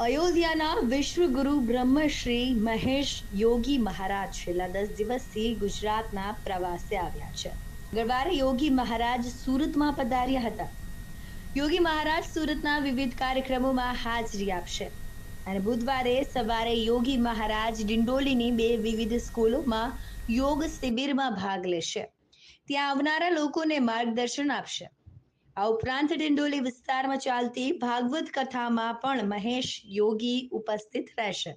અયોધ્યાના વિશ્વગુરુ બ્રહ્મશ્રી મહેશ યોગી મહારાજ છેલ્લા દસ દિવસથી ગુજરાતના પ્રવાસે આવ્યા છે. ગરવારે યોગી મહારાજ સુરતમાં પધાર્યા હતા. યોગી મહારાજ સુરતના વિવિધ કાર્યક્રમોમાં હાજરી આપશે અને બુધવારે સવારે યોગી મહારાજ ડિંડોલીની બે વિવિધ સ્કૂલોમાં યોગ શિબિરમાં ભાગ લેશે. ત્યાં આવનારા લોકોને માર્ગદર્શન આપશે. આ ઉપરાંત ડિંડોલી વિસ્તારમાં ચાલતી ભાગવત કથામાં પણ મહેશ યોગી ઉપસ્થિત રહેશે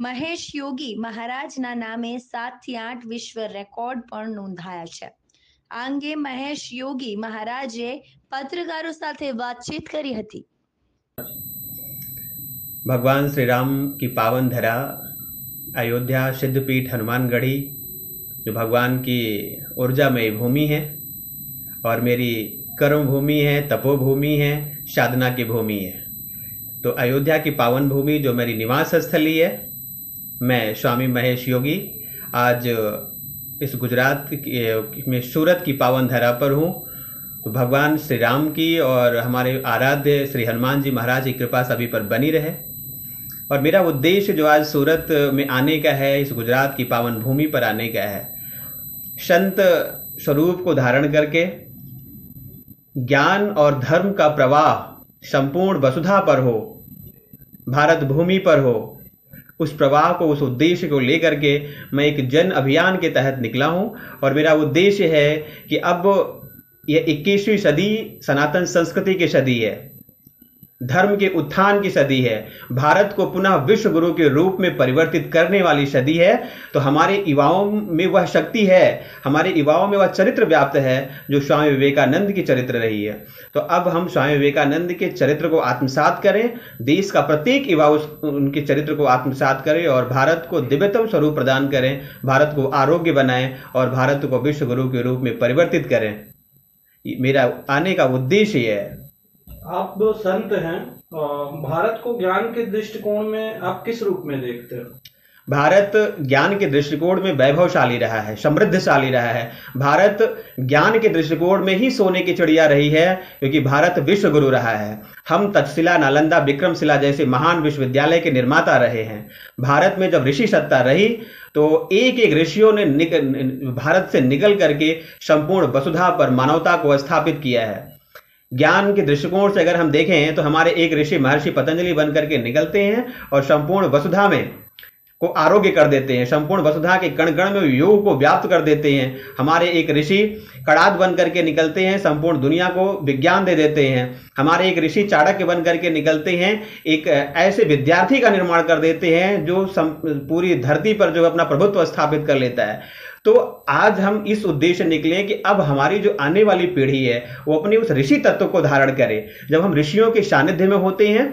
મહેશ યોગી મહારાજના નામે સાત થી આઠ વિશ્વ રેકોર્ડ પણ નોંધાયા છે આ અંગે મહેશ યોગી મહારાજે પત્રકારો સાથે વાતચીત કરી હતી भगवान श्री राम की पावन धरा अयोध्या सिद्धपीठ हनुमानगढ़ी जो भगवान की ऊर्जामय भूमि है और मेरी कर्म भूमि है, तपोभूमि है, साधना की भूमि है। तो अयोध्या की पावन भूमि जो मेरी निवास स्थली है, मैं स्वामी महेश योगी आज इस गुजरात में सूरत की पावन धरा पर हूँ। तो भगवान श्री राम की और हमारे आराध्य श्री हनुमान जी महाराज की कृपा सभी पर बनी रहे। और मेरा उद्देश्य जो आज सूरत में आने का है, इस गुजरात की पावन भूमि पर आने का है, संत स्वरूप को धारण करके ज्ञान और धर्म का प्रवाह संपूर्ण वसुधा पर हो, भारत भूमि पर हो, उस प्रवाह को, उस उद्देश्य को लेकर के मैं एक जन अभियान के तहत निकला हूँ और मेरा उद्देश्य है कि अब यह 21वीं सदी सनातन संस्कृति की सदी है। धर्म के उत्थान की सदी है। भारत को पुनः विश्व गुरु के रूप में परिवर्तित करने वाली सदी है। तो हमारे युवाओं में वह शक्ति है। हमारे युवाओं में वह चरित्र व्याप्त है, जो स्वामी विवेकानंद की चरित्र रही है। तो अब हम स्वामी विवेकानंद के चरित्र को आत्मसात करें। देश का प्रत्येक युवा उनके चरित्र को आत्मसात करे और भारत को दिव्यतम स्वरूप प्रदान करें। भारत को आरोग्य बनाएँ और भारत को विश्व गुरु के रूप में परिवर्तित करें। मेरा आने का उद्देश्य है। आप दो संत हैं भारत को ज्ञान के दृष्टिकोण में आप किस रूप में देखते हो? भारत ज्ञान के दृष्टिकोण में वैभवशाली रहा है समृद्धशाली रहा है। भारत ज्ञान के दृष्टिकोण में ही सोने की चिड़िया रही है क्योंकि भारत विश्व गुरु रहा है। हम तक्षशिला नालंदा विक्रमशिला जैसे महान विश्वविद्यालय के निर्माता रहे हैं। भारत में जब ऋषि सत्ता रही तो एक एक ऋषियों ने निक, भारत से निकल करके संपूर्ण वसुधा पर मानवता को स्थापित किया है। ज्ञान के दृष्टिकोण से अगर हम देखें तो हमारे एक ऋषि महर्षि पतंजलि बन करके निकलते हैं और संपूर्ण वसुधा में को आरोग्य कर देते हैं, संपूर्ण वसुधा के कण कण में योग को व्याप्त कर देते हैं। हमारे एक ऋषि कड़ाद बन करके निकलते हैं, संपूर्ण दुनिया को विज्ञान दे देते हैं। हमारे एक ऋषि चाणक्य बन करके निकलते हैं, एक ऐसे विद्यार्थी का निर्माण कर देते हैं जो पूरी धरती पर जो अपना प्रभुत्व स्थापित कर लेता है। तो आज हम इस उद्देश्य निकले कि अब हमारी जो आने वाली पीढ़ी है, वो अपने उस ऋषि तत्व को धारण करे। जब हम ऋषियों के सानिध्य में होते हैं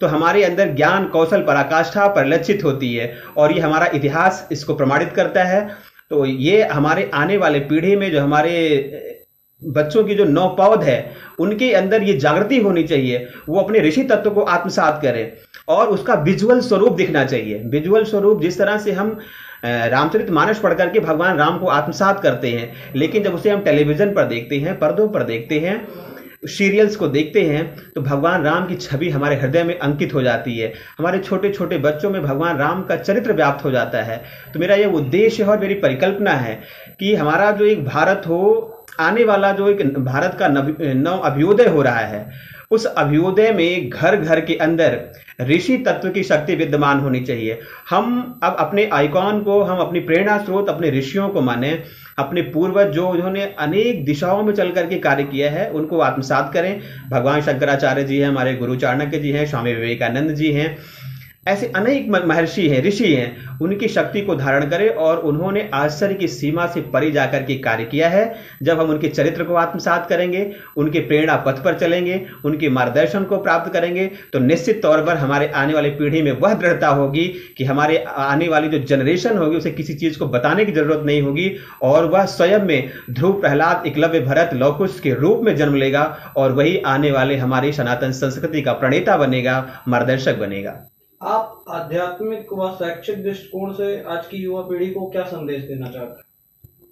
तो हमारे अंदर ज्ञान, कौशल, पराकाष्ठा परिलक्षित होती है और ये हमारा इतिहास इसको प्रमाणित करता है। तो ये हमारे आने वाले पीढ़ी में जो हमारे बच्चों की जो नौपौध है, उनके अंदर ये जागृति होनी चाहिए, वो अपने ऋषि तत्व को आत्मसात करें और उसका विजुअल स्वरूप दिखना चाहिए। विजुअल स्वरूप जिस तरह से हम रामचरित मानस पढ़ करके भगवान राम को आत्मसात करते हैं, लेकिन जब उसे हम टेलीविज़न पर देखते हैं, पर्दों पर देखते हैं, सीरियल्स को देखते हैं तो भगवान राम की छवि हमारे हृदय में अंकित हो जाती है। हमारे छोटे छोटे बच्चों में भगवान राम का चरित्र व्याप्त हो जाता है। तो मेरा ये उद्देश्य है और मेरी परिकल्पना है कि हमारा जो एक भारत हो आने वाला जो एक भारत का नव अभ्युदय हो रहा है, उस अभ्युदय में घर घर के अंदर ऋषि तत्व की शक्ति विद्यमान होनी चाहिए। हम अब अपने आइकॉन को, हम अपनी प्रेरणा स्रोत, अपने ऋषियों को माने, अपने पूर्वज जो उन्होंने अनेक दिशाओं में चल करके कार्य किया है, उनको आत्मसात करें। भगवान शंकराचार्य जी हैं, हमारे गुरु चाणक्य जी हैं, स्वामी विवेकानंद जी हैं ऐसे अनेक महर्षि हैं, ऋषि हैं, उनकी शक्ति को धारण करें और उन्होंने आश्चर्य की सीमा से परे जाकर के कार्य किया है। जब हम उनके चरित्र को आत्मसात करेंगे, उनके प्रेरणा पथ पर चलेंगे, उनके मार्गदर्शन को प्राप्त करेंगे तो निश्चित तौर पर हमारे आने वाली पीढ़ी में वह दृढ़ता होगी कि हमारे आने वाली जो जनरेशन होगी, उसे किसी चीज़ को बताने की ज़रूरत नहीं होगी और वह स्वयं में ध्रुव, प्रहलाद, एकलव्य भरत, लौकुश के रूप में जन्म लेगा और वही आने वाले हमारी सनातन संस्कृति का प्रणेता बनेगा, मार्गदर्शक बनेगा। आप आध्यात्मिक व शैक्षिक दृष्टिकोण से आज की युवा पीढ़ी को क्या संदेश देना चाहते हैं?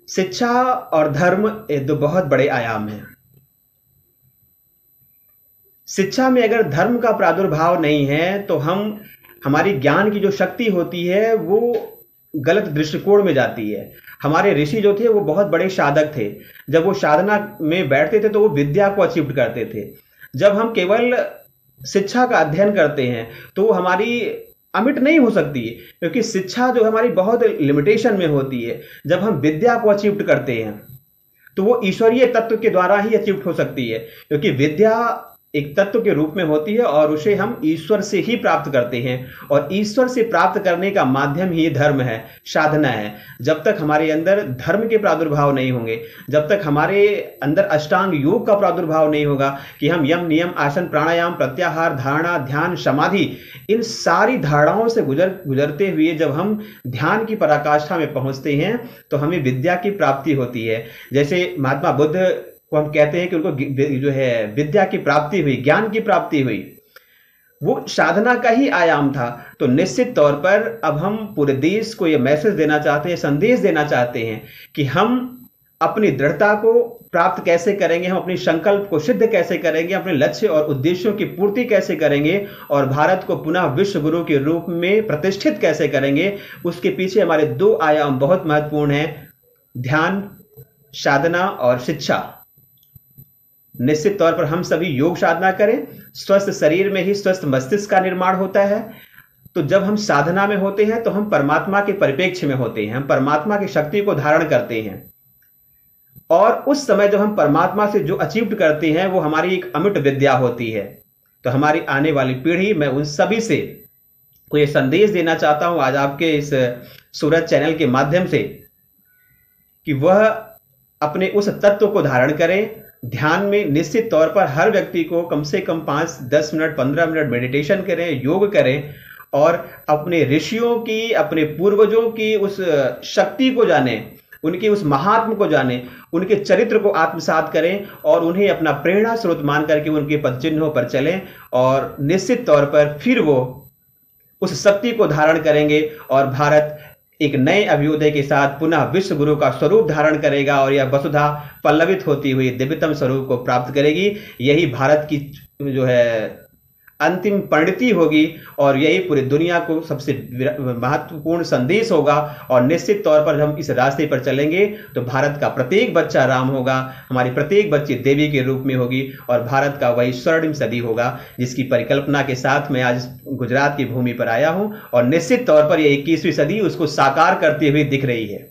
शिक्षा और धर्म ये दो बहुत बड़े आयाम हैं। शिक्षा में अगर धर्म का प्रादुर्भाव नहीं है तो हम, हमारी ज्ञान की जो शक्ति होती है, वो गलत दृष्टिकोण में जाती है। हमारे ऋषि जो थे, वो बहुत बड़े साधक थे। जब वो साधना में बैठते थे तो वो विद्या को अचीव करते थे। जब हम केवल शिक्षा का अध्ययन करते हैं तो हमारी अमिट नहीं हो सकती, क्योंकि शिक्षा जो हमारी बहुत लिमिटेशन में होती है। जब हम विद्या को अचीव करते हैं तो वो ईश्वरीय तत्व के द्वारा ही अचीव हो सकती है, क्योंकि विद्या एक तत्व के रूप में होती है और उसे हम ईश्वर से ही प्राप्त करते हैं। और ईश्वर से प्राप्त करने का माध्यम ही धर्म है, साधना है। जब तक हमारे अंदर धर्म के प्रादुर्भाव नहीं होंगे, जब तक हमारे अंदर अष्टांग योग का प्रादुर्भाव नहीं होगा कि हम यम, नियम, आसन, प्राणायाम, प्रत्याहार, धारणा, ध्यान, समाधि, इन सारी धारणाओं से गुजर, गुजरते हुए जब हम ध्यान की पराकाष्ठा में पहुँचते हैं तो हमें विद्या की प्राप्ति होती है। जैसे महात्मा बुद्ध को हम कहते हैं कि उनको जो है, विद्या की प्राप्ति हुई, ज्ञान की प्राप्ति हुई। वो साधना का ही आयाम था। तो निश्चित तौर पर अब हम पूरे देश को ये मैसेज देना चाहते हैं, संदेश देना चाहते हैं कि हम अपनी दृढ़ता को प्राप्त कैसे करेंगे, हम अपनी संकल्प को सिद्ध कैसे करेंगे, अपने लक्ष्य और उद्देश्यों की पूर्ति कैसे करेंगे और भारत को पुनः विश्व गुरु के रूप में प्रतिष्ठित कैसे करेंगे, उसके पीछे हमारे दो आयाम बहुत महत्वपूर्ण हैं, ध्यान, साधना और शिक्षा। निश्चित तौर पर हम सभी योग साधना करें, स्वस्थ शरीर में ही स्वस्थ मस्तिष्क का निर्माण होता है। तो जब हम साधना में होते हैं तो हम परमात्मा के परिपेक्ष में होते हैं, हम परमात्मा की शक्ति को धारण करते हैं। और उस समय जब हम परमात्मा से जो अचीव करते हैं, वो हमारी एक अमिट विद्या होती है। तो हमारी आने वाली पीढ़ी, मैं उन सभी से को ये संदेश देना चाहता हूँ, आज आपके इस सूरज चैनल के माध्यम से, कि वह अपने उस तत्व को धारण करें। ध्यान में निश्चित तौर पर हर व्यक्ति को कम से कम पाँच, दस मिनट, पंद्रह मिनट मेडिटेशन करें, योग करें और अपने ऋषियों की, अपने पूर्वजों की उस शक्ति को जाने, उनके उस महात्म को जाने, उनके चरित्र को आत्मसात करें और उन्हें अपना प्रेरणा स्रोत मान करके उनके पद चिन्हों पर चलें और निश्चित तौर पर फिर वो उस शक्ति को धारण करेंगे और भारत एक नए अभ्युदय के साथ पुनः विश्व गुरु का स्वरूप धारण करेगा और यह वसुधा पल्लवित होती हुई दिव्यतम स्वरूप को प्राप्त करेगी। यही भारत की जो है अंतिम परिणति होगी और यही पूरी दुनिया को सबसे महत्वपूर्ण संदेश होगा और निश्चित तौर पर हम इस रास्ते पर चलेंगे तो भारत का प्रत्येक बच्चा राम होगा, हमारी प्रत्येक बच्ची देवी के रूप में होगी और भारत का वही स्वर्णिम सदी होगा, जिसकी परिकल्पना के साथ मैं आज गुजरात की भूमि पर आया हूँ और निश्चित तौर पर यह इक्कीसवीं सदी उसको साकार करती हुई दिख रही है।